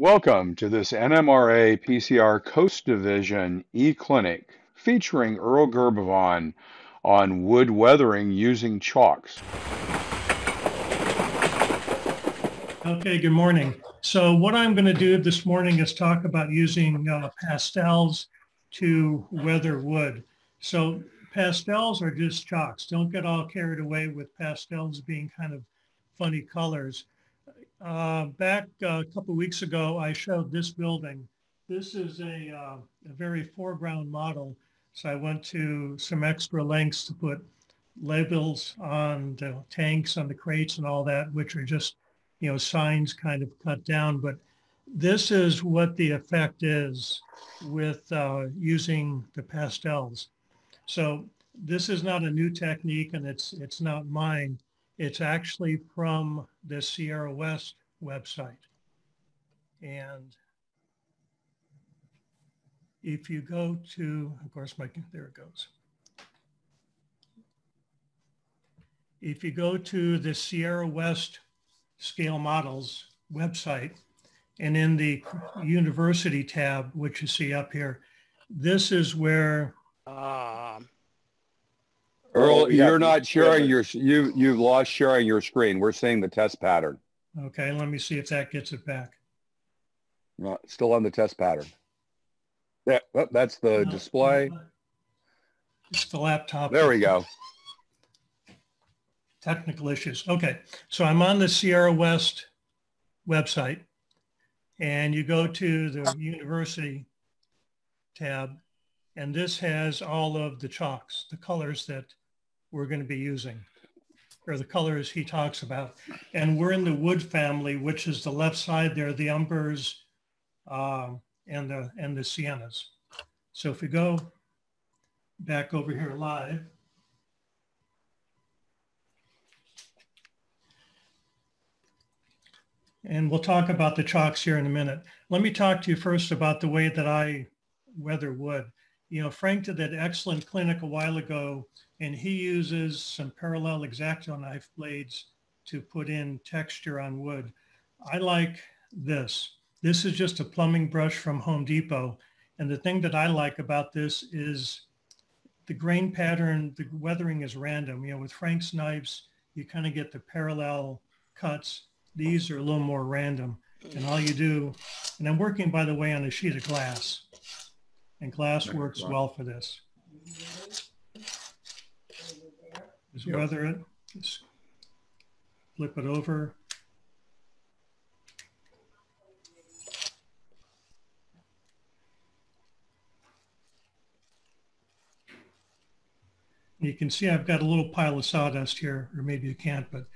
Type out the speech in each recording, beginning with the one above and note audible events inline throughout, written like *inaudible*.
Welcome to this NMRA PCR Coast Division e-clinic featuring Earl Girbovan on wood weathering using chalks. Okay, good morning. So what I'm going to do this morning is talk about using uh, pastels to weather wood. So pastels are just chalks. Don't get all carried away with pastels being kind of funny colors. Uh, back uh, a couple weeks ago, I showed this building. This is a, uh, a very foreground model. So I went to some extra lengths to put labels on the tanks, on the crates and all that, which are just, you know, signs kind of cut down. But this is what the effect is with uh, using the pastels. So this is not a new technique and it's, it's not mine. It's actually from the Sierra West website. And if you go to, of course, my, there it goes. If you go to the Sierra West Scale Models website, and in the university tab, which you see up here, this is where um, Earl, oh, you're not sharing your you you've lost sharing your screen. We're seeing the test pattern. Okay, let me see if that gets it back. No, still on the test pattern. Yeah, well, that's the no, display. It's the laptop. There we go. Technical issues. Okay, so I'm on the Sierra West website and you go to the university tab and this has all of the chalks, the colors that we're going to be using, or the colors he talks about. And we're in the wood family, which is the left side there, the umbers uh, and, the, and the siennas. So if we go back over here live, and we'll talk about the chalks here in a minute. Let me talk to you first about the way that I weather wood. You know, Frank did that excellent clinic a while ago and he uses some parallel X-Acto knife blades to put in texture on wood. I like this. This is just a plumbing brush from Home Depot. And the thing that I like about this is the grain pattern, the weathering is random. You know, with Frank's knives, you kind of get the parallel cuts. These are a little more random. And all you do, and I'm working, by the way, on a sheet of glass. And glass works well for this. Just yep. weather it, just flip it over. You can see I've got a little pile of sawdust here, or maybe you can't, but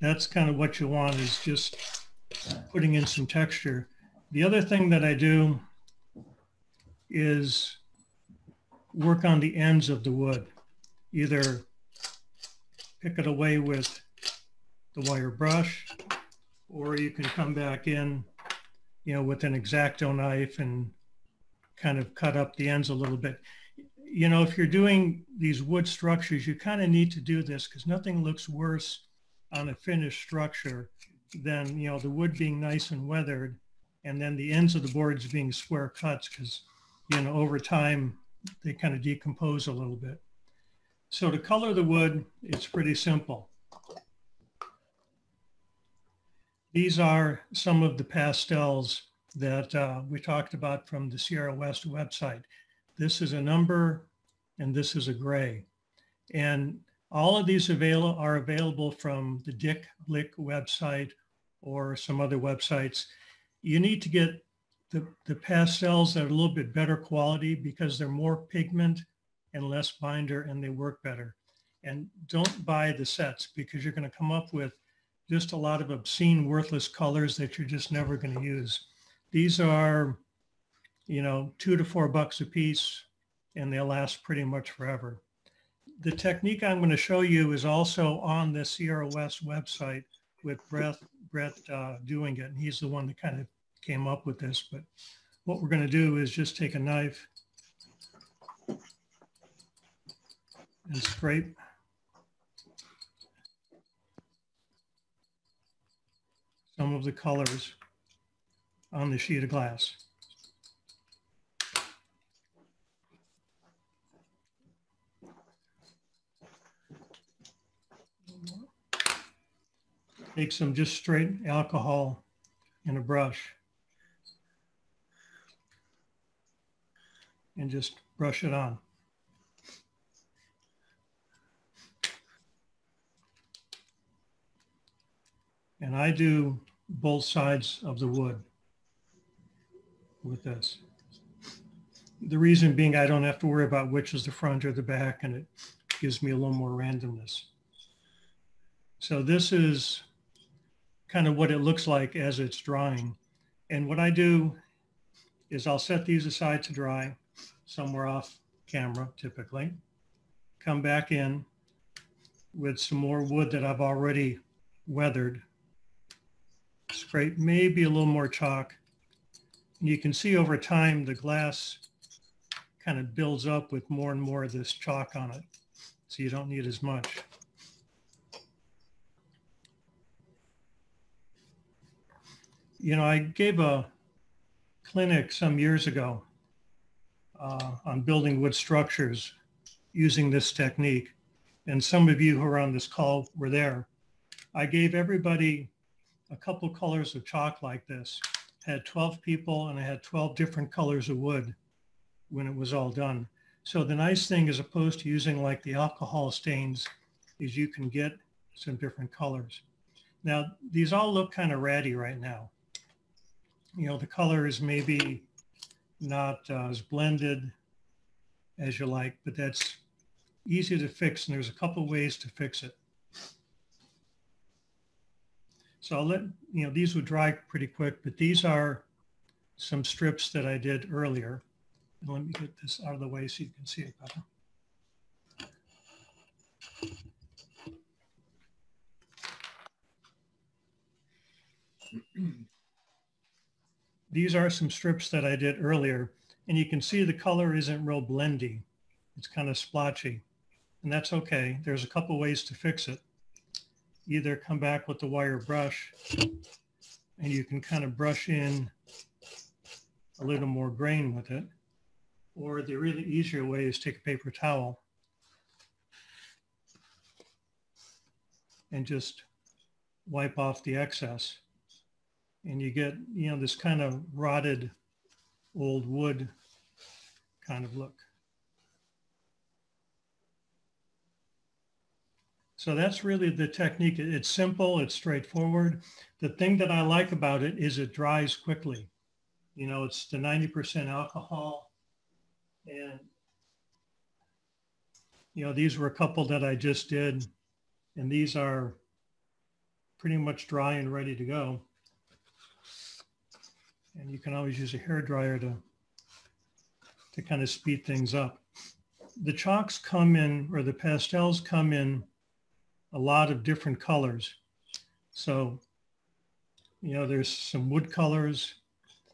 that's kind of what you want is just putting in some texture. The other thing that I do is work on the ends of the wood, either pick it away with the wire brush, or you can come back in, you know, with an X-Acto knife and kind of cut up the ends a little bit. You know, if you're doing these wood structures, you kind of need to do this because nothing looks worse on a finished structure than, you know, the wood being nice and weathered and then the ends of the boards being square cuts because, you know, over time they kind of decompose a little bit. So to color the wood, it's pretty simple. These are some of the pastels that uh, we talked about from the Sierra West website. This is an umber and this is a gray. And all of these avail are available from the Dick Blick website or some other websites. You need to get the, the pastels that are a little bit better quality because they're more pigment and less binder and they work better. And don't buy the sets because you're going to come up with just a lot of obscene, worthless colors that you're just never going to use. These are, you know, two to four bucks a piece and they'll last pretty much forever. The technique I'm going to show you is also on the Sierra West website with Brett, Brett uh, doing it. And he's the one that kind of came up with this. But what we're going to do is just take a knife and scrape. Some of the colors on the sheet of glass. Take some just straight alcohol in a brush and just brush it on. And I do both sides of the wood with this. The reason being I don't have to worry about which is the front or the back and it gives me a little more randomness. So this is kind of what it looks like as it's drying. And what I do is I'll set these aside to dry somewhere off camera typically, come back in with some more wood that I've already weathered, scrape maybe a little more chalk. And you can see over time the glass kind of builds up with more and more of this chalk on it. So you don't need as much. You know, I gave a clinic some years ago uh, on building wood structures using this technique. And some of you who are on this call were there. I gave everybody a couple colors of chalk like this. I had 12 people and I had 12 different colors of wood when it was all done. So the nice thing as opposed to using like the alcohol stains is you can get some different colors. Now, these all look kind of ratty right now. You know, the color is maybe not uh, as blended as you like, but that's easy to fix. And there's a couple ways to fix it. So I'll let, you know, these would dry pretty quick, but these are some strips that I did earlier. And let me get this out of the way so you can see it better. These are some strips that I did earlier, and you can see the color isn't real blendy. It's kind of splotchy, and that's okay. There's a couple ways to fix it. Either come back with the wire brush, and you can kind of brush in a little more grain with it. Or the really easier way is take a paper towel and just wipe off the excess and you get, you know, this kind of rotted old wood kind of look. So that's really the technique. It's simple, it's straightforward. The thing that I like about it is it dries quickly. You know, it's the 90% alcohol. And, you know, these were a couple that I just did. And these are pretty much dry and ready to go. And you can always use a hair dryer to, to kind of speed things up. The chalks come in, or the pastels come in a lot of different colors. So, you know, there's some wood colors,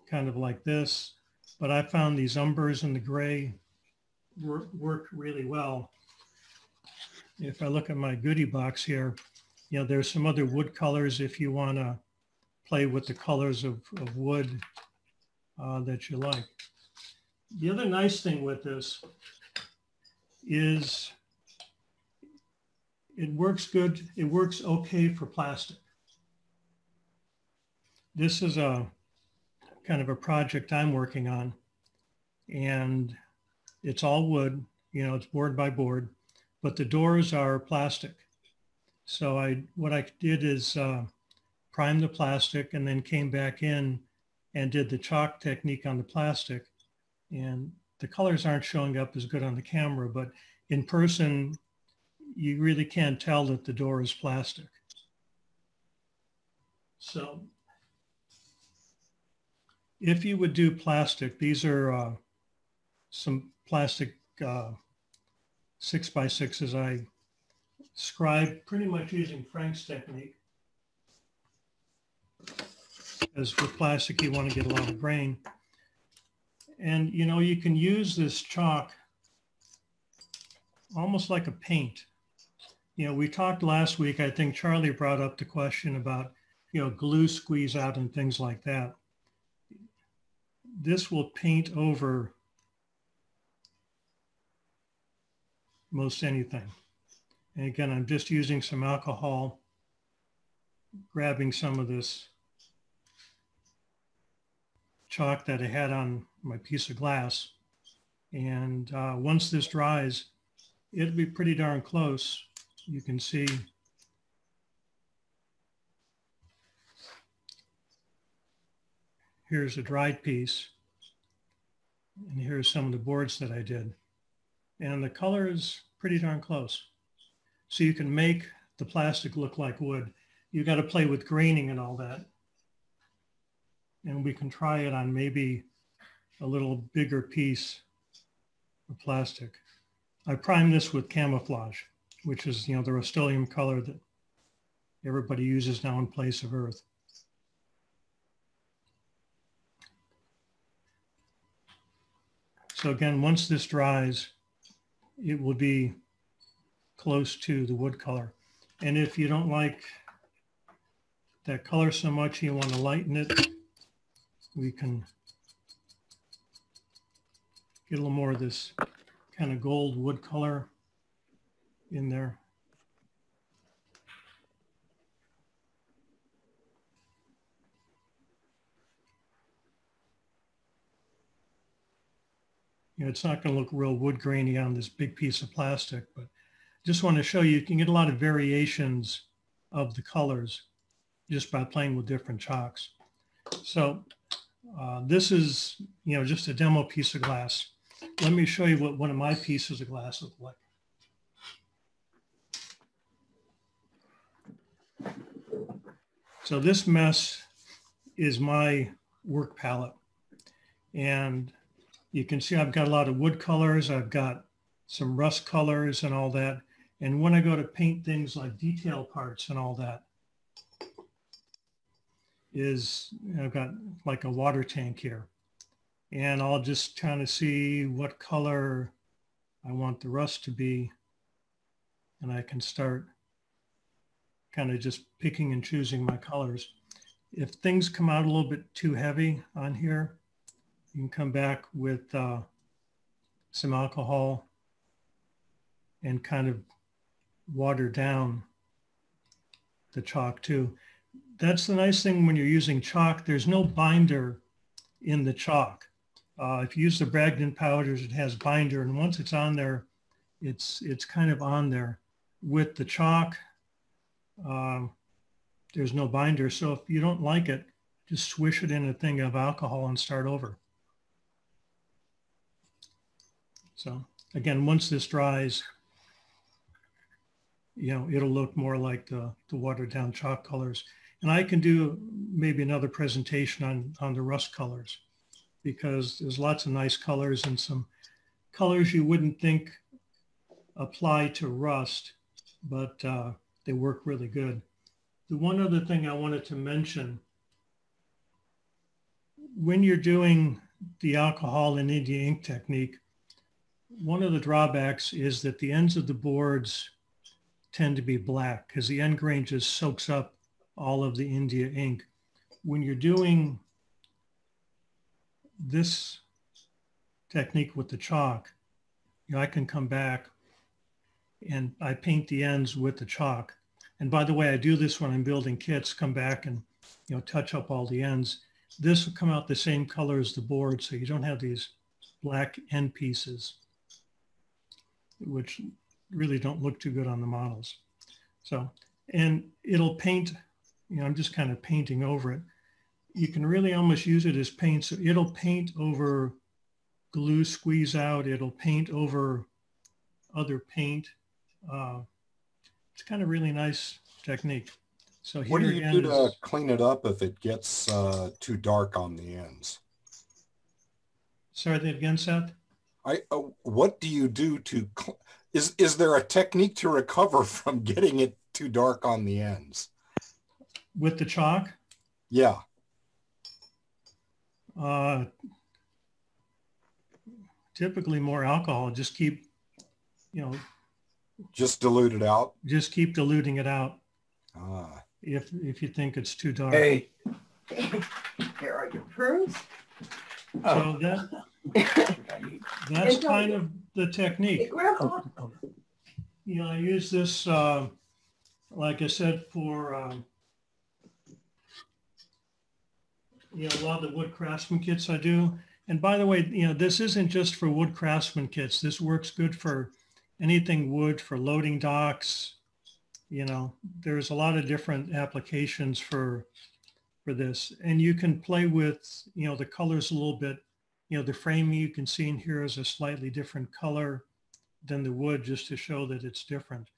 kind of like this, but I found these umbers and the gray work, work really well. If I look at my goodie box here, you know, there's some other wood colors if you want to play with the colors of, of wood uh, that you like. The other nice thing with this is it works good. It works okay for plastic. This is a kind of a project I'm working on and it's all wood, you know, it's board by board, but the doors are plastic. So I, what I did is uh, primed the plastic and then came back in and did the chalk technique on the plastic. And the colors aren't showing up as good on the camera, but in person, you really can't tell that the door is plastic. So if you would do plastic, these are uh, some plastic uh, six by sixes I scribe pretty much using Frank's technique as with plastic, you want to get a lot of grain. And, you know, you can use this chalk almost like a paint. You know, we talked last week, I think Charlie brought up the question about, you know, glue squeeze out and things like that. this will paint over most anything. And again, I'm just using some alcohol, grabbing some of this chalk that I had on my piece of glass. And uh, once this dries, it'll be pretty darn close. You can see here's a dried piece. And here's some of the boards that I did. And the color is pretty darn close. So you can make the plastic look like wood. You got to play with graining and all that. And we can try it on maybe a little bigger piece of plastic. I primed this with camouflage, which is, you know, the Rust-Oleum color that everybody uses now in place of earth. So again, once this dries, it will be close to the wood color. And if you don't like that color so much, you want to lighten it, we can get a little more of this kind of gold wood color in there. You know, it's not going to look real wood grainy on this big piece of plastic, but just want to show you, you can get a lot of variations of the colors just by playing with different chalks. So uh, this is, you know, just a demo piece of glass. Let me show you what one of my pieces of glass look like. So this mess is my work palette. And you can see I've got a lot of wood colors. I've got some rust colors and all that. And when I go to paint things like detail parts and all that, is I've got like a water tank here. And I'll just kind of see what color I want the rust to be. And I can start kind of just picking and choosing my colors. If things come out a little bit too heavy on here, you can come back with uh, some alcohol and kind of water down the chalk too. That's the nice thing when you're using chalk, there's no binder in the chalk. Uh, if you use the Bragdon powders, it has binder and once it's on there, it's, it's kind of on there. With the chalk, um, there's no binder. So if you don't like it, just swish it in a thing of alcohol and start over. So again, once this dries, you know, it'll look more like the, the watered down chalk colors. And I can do maybe another presentation on, on the rust colors because there's lots of nice colors and some colors you wouldn't think apply to rust, but uh, they work really good. The one other thing I wanted to mention, when you're doing the alcohol and India ink technique, one of the drawbacks is that the ends of the boards tend to be black because the end grain just soaks up all of the India ink. When you're doing this technique with the chalk, you know, I can come back and I paint the ends with the chalk. And by the way, I do this when I'm building kits, come back and you know touch up all the ends. This will come out the same color as the board, so you don't have these black end pieces which really don't look too good on the models. So, and it'll paint, you know, I'm just kind of painting over it. You can really almost use it as paint. So it'll paint over glue squeeze out. It'll paint over other paint. Uh, it's kind of really nice technique. So what do you do to is, clean it up if it gets uh, too dark on the ends? Sorry, again, Seth? I uh, what do you do to is is there a technique to recover *laughs* from getting it too dark on the ends? With the chalk? Yeah. Uh, typically more alcohol. Just keep, you know. Just dilute it out. Just keep diluting it out. Ah. If if you think it's too dark. Hey. Here are your prunes. So that, *laughs* that's kind of the technique. You know, I use this, uh, like I said, for, um, you know, a lot of the wood craftsman kits I do. And by the way, you know, this isn't just for wood craftsman kits. This works good for anything wood, for loading docks. You know, there's a lot of different applications for for this. And you can play with, you know, the colors a little bit. You know, the framing you can see in here is a slightly different color than the wood just to show that it's different.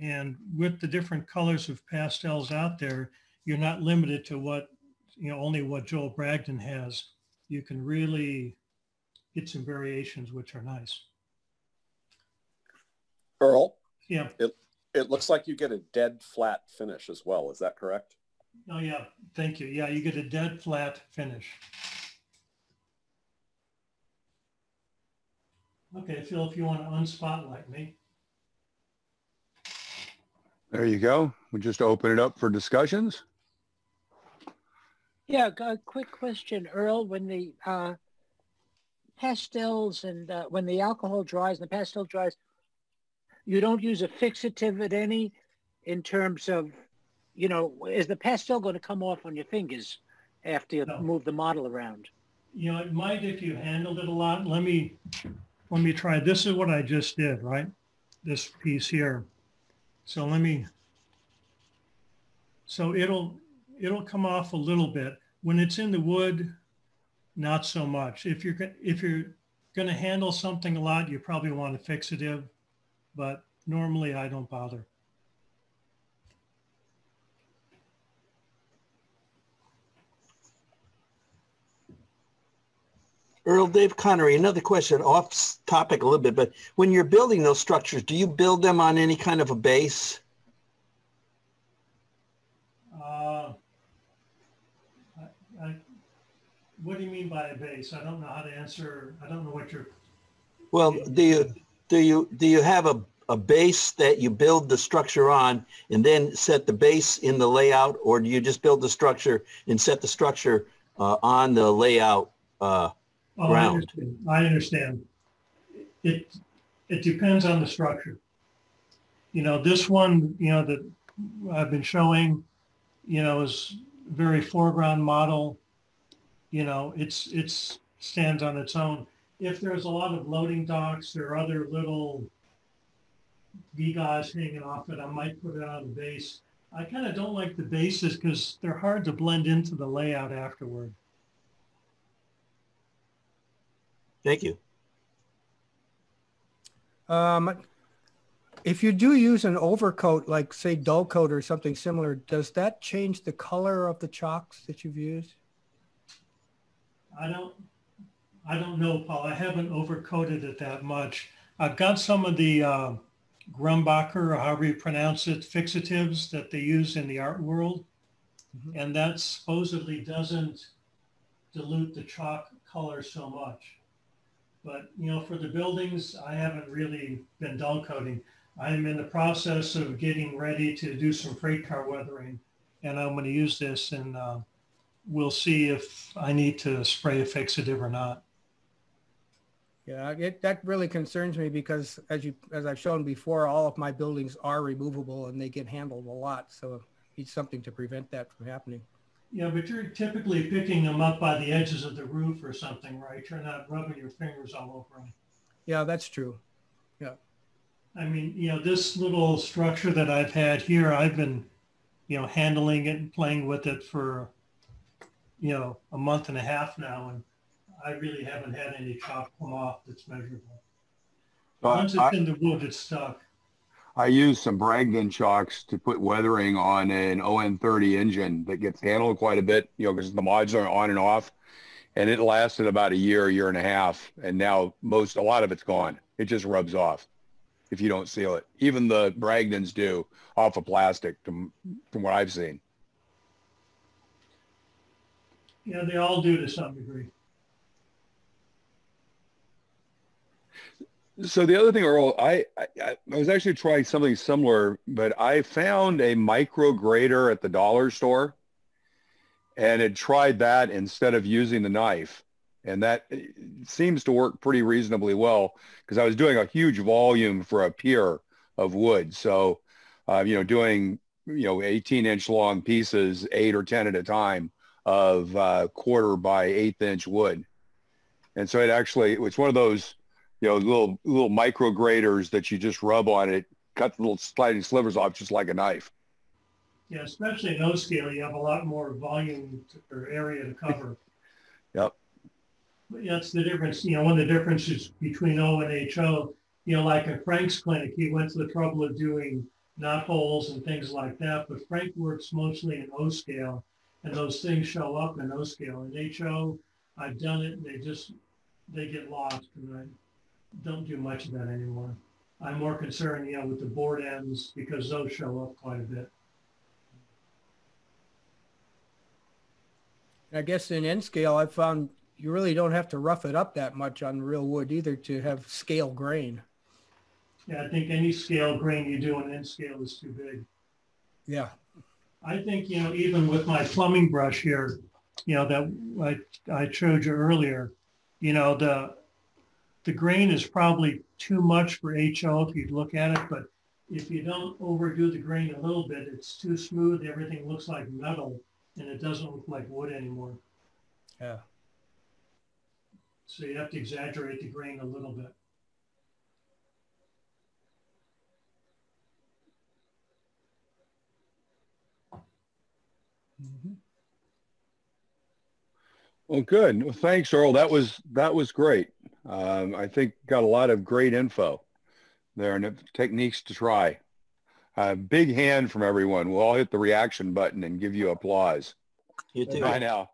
And with the different colors of pastels out there, you're not limited to what, you know, only what Joel Bragdon has. You can really get some variations, which are nice. Earl? Yeah. It, it looks like you get a dead flat finish as well. Is that correct? Oh, yeah. Thank you. Yeah, you get a dead flat finish. Okay, Phil, if you want to unspotlight me. There you go. We just open it up for discussions. Yeah, a quick question, Earl. When the uh, pastels and uh, when the alcohol dries and the pastel dries, you don't use a fixative at any in terms of, you know, is the pastel going to come off on your fingers after you no. move the model around? You know, it might if you handled it a lot. Let me let me try. This is what I just did, right? This piece here. So let me, so it'll, it'll come off a little bit. When it's in the wood, not so much. If you're, if you're going to handle something a lot, you probably want a fixative, but normally I don't bother. Earl Dave Connery, another question off topic a little bit, but when you're building those structures, do you build them on any kind of a base? Uh, I, I, what do you mean by a base? I don't know how to answer. I don't know what you're. Well, do you do you do you have a a base that you build the structure on and then set the base in the layout, or do you just build the structure and set the structure uh, on the layout uh, Oh, I understand. I understand. It it depends on the structure. You know, this one, you know, that I've been showing, you know, is very foreground model. You know, it's it's stands on its own. If there's a lot of loading docks, there are other little guys hanging off it. I might put it on the base. I kind of don't like the bases because they're hard to blend into the layout afterward. Thank you. Um, if you do use an overcoat, like say dull coat or something similar, does that change the color of the chalks that you've used? I don't, I don't know, Paul. I haven't overcoated it that much. I've got some of the uh, Grumbacher, or however you pronounce it, fixatives that they use in the art world. Mm-hmm. And that supposedly doesn't dilute the chalk color so much. But, you know, for the buildings, I haven't really been dull coating. I'm in the process of getting ready to do some freight car weathering, and I'm going to use this, and uh, we'll see if I need to spray a fixative or not. Yeah, it, that really concerns me because as you as I've shown before, all of my buildings are removable and they get handled a lot. So it's something to prevent that from happening. Yeah, but you're typically picking them up by the edges of the roof or something, right? You're not rubbing your fingers all over them. Yeah, that's true. Yeah. I mean, you know, this little structure that I've had here, I've been, you know, handling it and playing with it for, you know, a month and a half now, and I really haven't had any chop come off that's measurable. Once it's I, in the wood, it's stuck. I use some Bragdon chocks to put weathering on an ON30 engine that gets handled quite a bit, you know, because the mods are on and off. And it lasted about a year, year and a half. And now most, a lot of it's gone. It just rubs off if you don't seal it. Even the Bragdons do off of plastic from, from what I've seen. Yeah, they all do to some degree. So the other thing, Earl, I, I, I was actually trying something similar, but I found a micro grater at the dollar store and had tried that instead of using the knife. and that eh, seems to work pretty reasonably well because I was doing a huge volume for a pier of wood. So, uh, you know, doing you know 18 inch long pieces, eight or 10 at a time of uh, quarter by eighth inch wood, and so it actually it's one of those you know little little micro graters that you just rub on it, cut the little sliding slivers off just like a knife. Yeah, especially in O scale, you have a lot more volume to, or area to cover. *laughs* Yep. But that's the difference. You know, one of the differences between O and HO, you know, like at Frank's clinic, he went to the trouble of doing knot holes and things like that. But Frank works mostly in O scale, and those things show up in O scale. In HO, I've done it, and they just they get lost, and I don't do much of that anymore. I'm more concerned, you know, with the board ends because those show up quite a bit. I guess in N scale, I've found you really don't have to rough it up that much on real wood either to have scale grain. Yeah, I think any scale grain you do in N scale is too big. Yeah. I think, you know, even with my plumbing brush here, you know, that I, I showed you earlier, you know, the, the grain is probably too much for HO if you look at it, but if you don't overdo the grain a little bit, it's too smooth. Everything looks like metal and it doesn't look like wood anymore. Yeah. So you have to exaggerate the grain a little bit. Mm-hmm. Well, good. Well, thanks, Earl. That was that was great. Um, I think got a lot of great info there and techniques to try. A uh, big hand from everyone. We'll all hit the reaction button and give you applause. You too. Bye now.